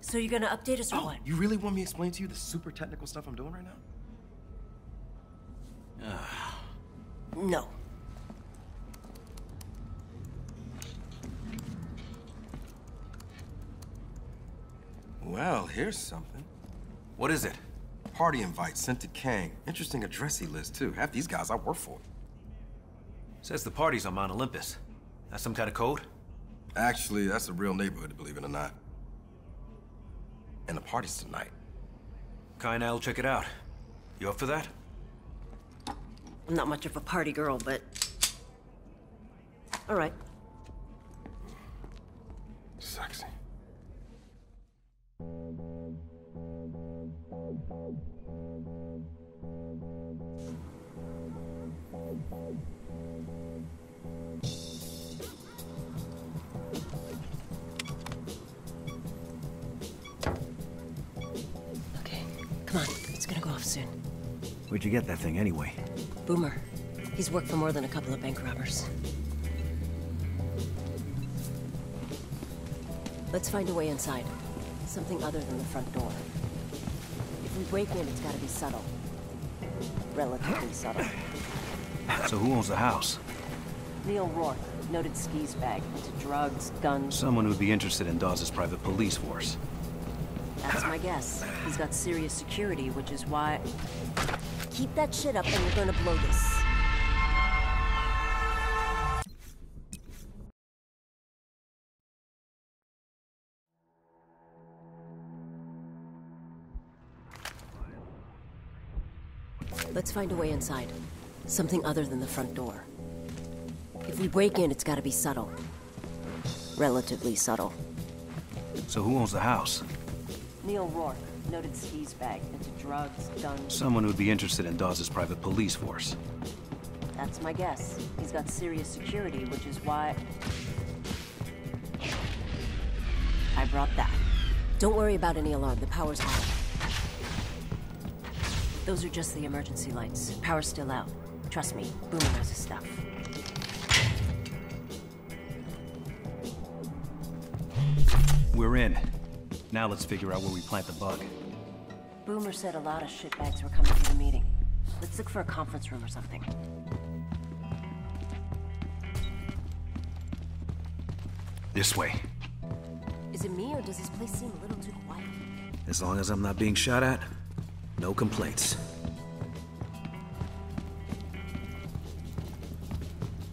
So you're gonna update us or Oh, what? you really want me to explain to you the super technical stuff I'm doing right now? No. Well, here's something. What is it? Party invite sent to Kang. Interesting address he lists, too. Half these guys I work for. Says the party's on Mount Olympus. That's some kind of code? Actually, that's a real neighborhood, believe it or not. And the party's tonight. Khai and I'll check it out. You up for that? I'm not much of a party girl, but... All right. Sexy. Where'd you get that thing anyway? Boomer. He's worked for more than a couple of bank robbers. Let's find a way inside. Something other than the front door. If we break in, it's gotta be subtle. Relatively subtle. So who owns the house? Neil Rourke, noted skis bag, into drugs, guns. Someone who'd be interested in Dawes' private police force. That's my guess. He's got serious security, which is why... Keep that shit up and you're gonna blow this. Let's find a way inside. Something other than the front door. If we break in, it's gotta be subtle. Relatively subtle. So who owns the house? Neil Rourke, noted skis bag, into drugs, guns. Someone who'd be interested in Dawes' private police force. That's my guess. He's got serious security, which is why... I brought that. Don't worry about any alarm. The power's out. Those are just the emergency lights. Power's still out. Trust me, Boomer knows his stuff. We're in. Now let's figure out where we plant the bug. Boomer said a lot of shitbags were coming to the meeting. Let's look for a conference room or something. This way. Is it me, or does this place seem a little too quiet? As long as I'm not being shot at, no complaints.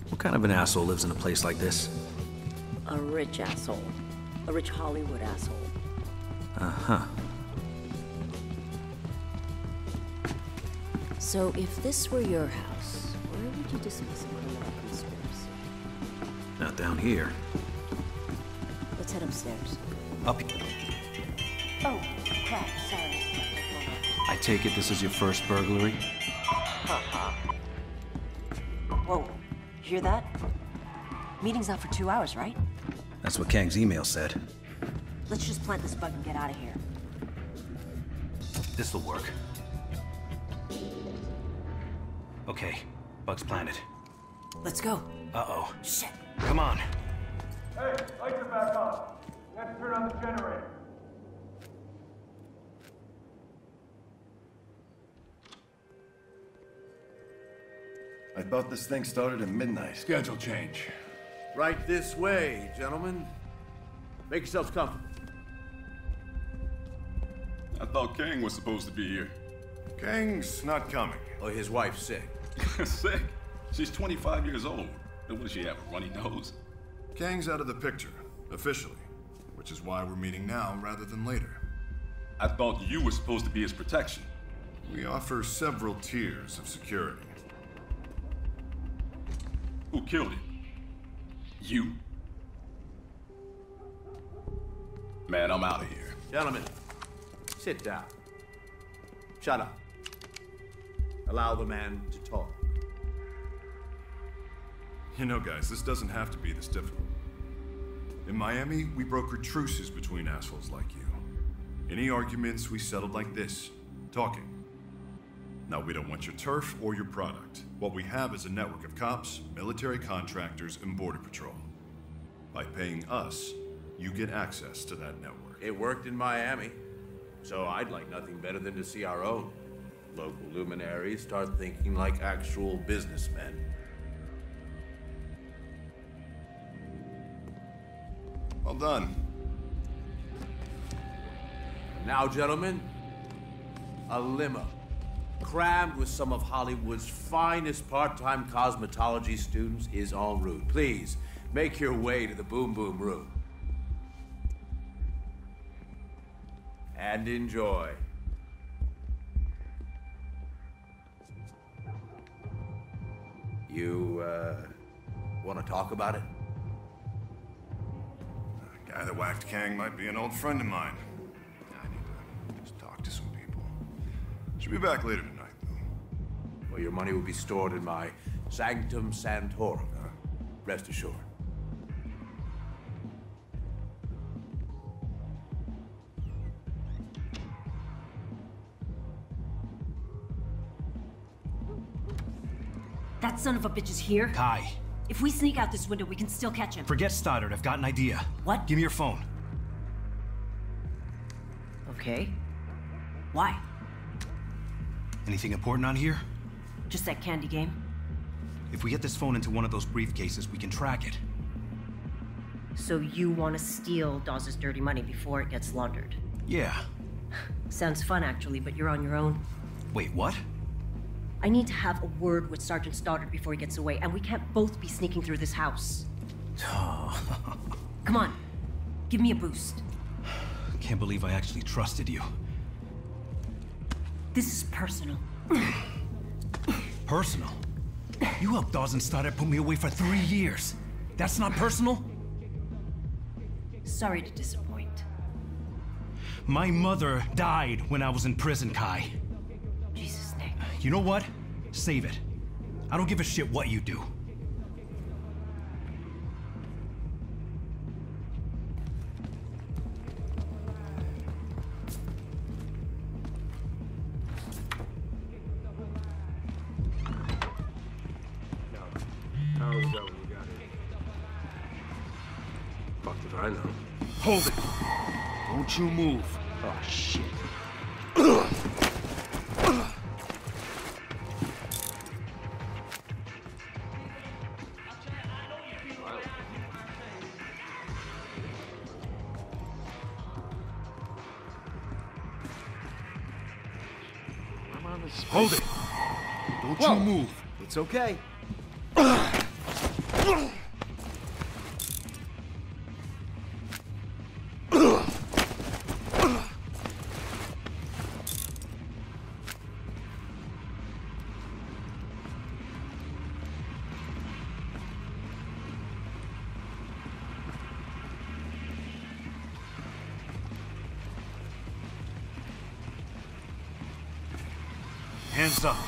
What kind of an asshole lives in a place like this? A rich asshole. A rich Hollywood asshole. Uh-huh. So if this were your house, where would you dismiss a criminal conspiracy? Not down here. Let's head upstairs. Up. Oh, crap, sorry. I take it this is your first burglary? Uh-huh. Whoa, you hear that? Meeting's not for two hours, right? That's what Kang's email said. Let's just plant this bug and get out of here. This'll work. Okay, bug's planted. Let's go. Uh-oh. Shit. Come on. Hey, lights are back on. We have to turn on the generator. I thought this thing started at midnight. Schedule change. Right this way, gentlemen. Make yourselves comfortable. I thought Kang was supposed to be here. Kang's not coming. Oh, his wife's sick. Sick. She's 25 years old. And what does she have, a runny nose? Kang's out of the picture, officially. Which is why we're meeting now rather than later. I thought you were supposed to be his protection. We offer several tiers of security. Who killed him? You? Man, I'm out of here. Gentlemen, sit down. Shut up. Allow the man to talk. You know, guys, this doesn't have to be this difficult. In Miami, we brokered truces between assholes like you. Any arguments we settled like this, talking. Now, we don't want your turf or your product. What we have is a network of cops, military contractors, and Border Patrol. By paying us, you get access to that network. It worked in Miami, so I'd like nothing better than to see our own local luminaries start thinking like actual businessmen. Well done. Now, gentlemen, a limo crammed with some of Hollywood's finest part-time cosmetology students is en route. Please, make your way to the Boom Boom Room. And enjoy. You, uh, want to talk about it? The guy that whacked Kang might be an old friend of mine. I need to just talk to some people. Should be back later tonight, though. Well, your money will be stored in my Sanctum Sanctorum. Rest assured. That son of a bitch is here. Khai, If we sneak out this window, we can still catch him. forget Stoddard. I've got an idea. What? Give me your phone. Okay. Why? Anything important on here? Just that candy game? If we get this phone into one of those briefcases, we can track it. So you want to steal Dawes' dirty money before it gets laundered? Yeah. Sounds fun, actually, but you're on your own. Wait, what? I need to have a word with Sergeant Stoddard before he gets away, and we can't both be sneaking through this house. Come on, give me a boost. Can't believe I actually trusted you. This is personal. Personal? You helped Dawson Stoddard put me away for three years. That's not personal? Sorry to disappoint. My mother died when I was in prison, Khai. You know what? Save it. I don't give a shit what you do. How was that when you got it? Fuck if I know. Hold it. Don't you move. Oh, shit. It's okay. Hands up.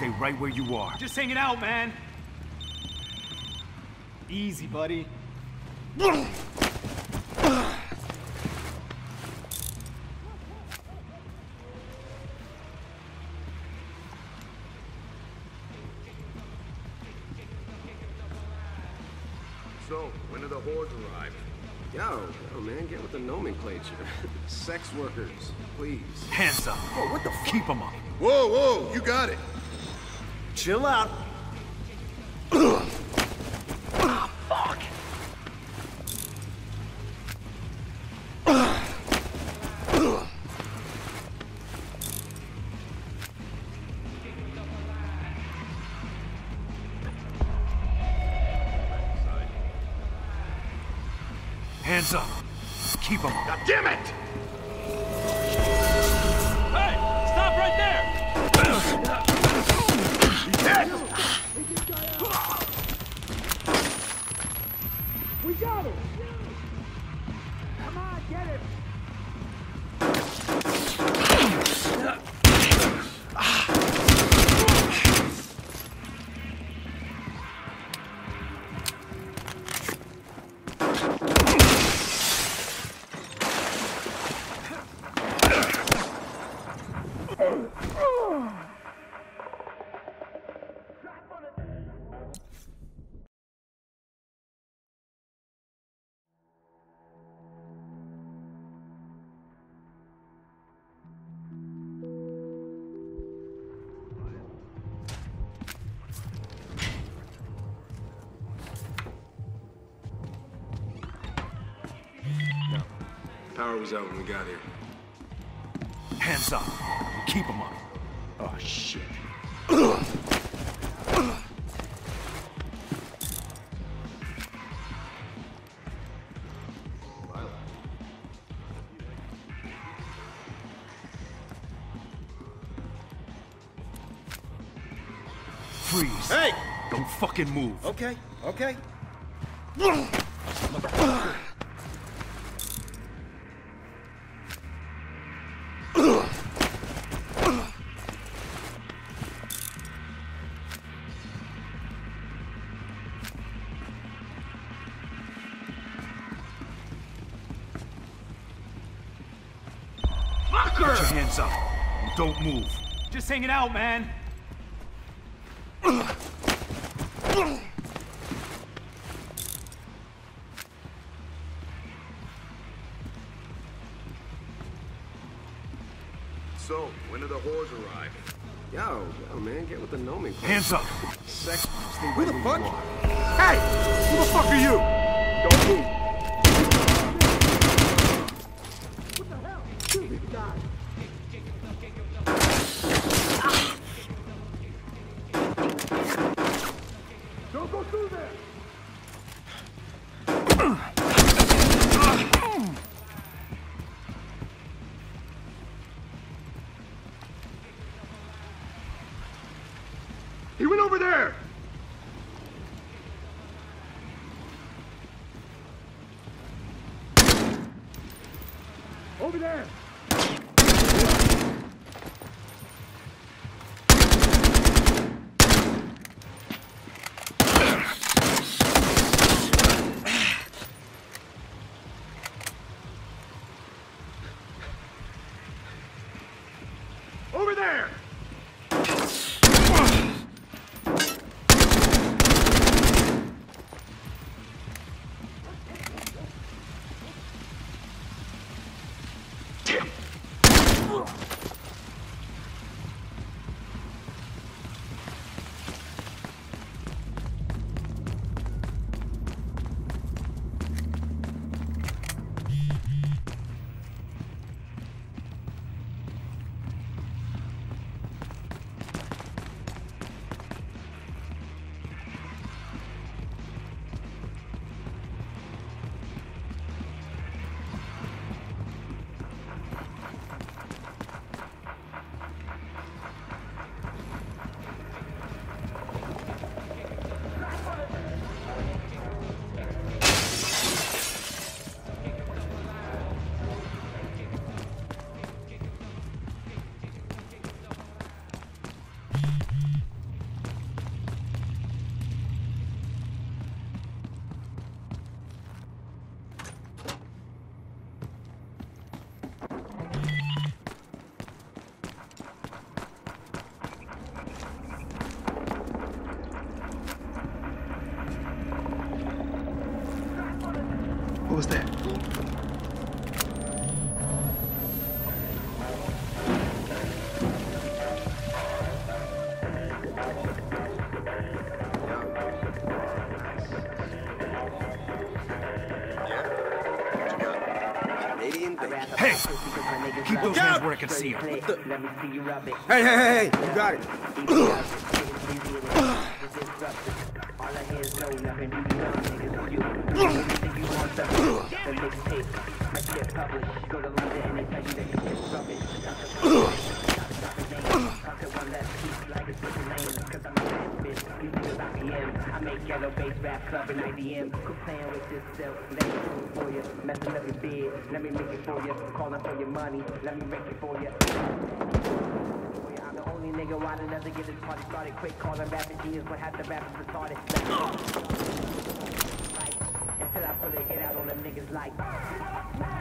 Stay right where you are. Just hanging out, man. Easy, buddy. So, when do the hordes arrive? Yo, yo, man, get with the nomenclature. Sex workers, please. Hands up. Whoa, what the f- Keep them up. Whoa, whoa, you got it. Chill out. Ah, Hands up. Keep them. God damn it! Power was out when we got here. Hands up. Keep them up. Oh, shit. Freeze. Hey! Don't fucking move. Okay, okay. Hands up. And don't move. Just hanging out, man. So, when do the whores arrive? Yo, yo, man, get with the nomenclature. Hands up. Sex. Stay Who the fuck? Hey! Who the fuck are you? Don't move. He went over there! Hey! Keep those hands where I can see them. Hey, hey, hey, hey, you got it. I make yellow bass rap club in IDM. Quit playing with yourself. Let me do it you. Messing up your bed. Let me make it for you. Calling for your money. Let me make it for you. I'm the only nigga wild enough to get this party started. Quick calling rapping genius, but half the rappers retarded. Until I put a hit out on them niggas like.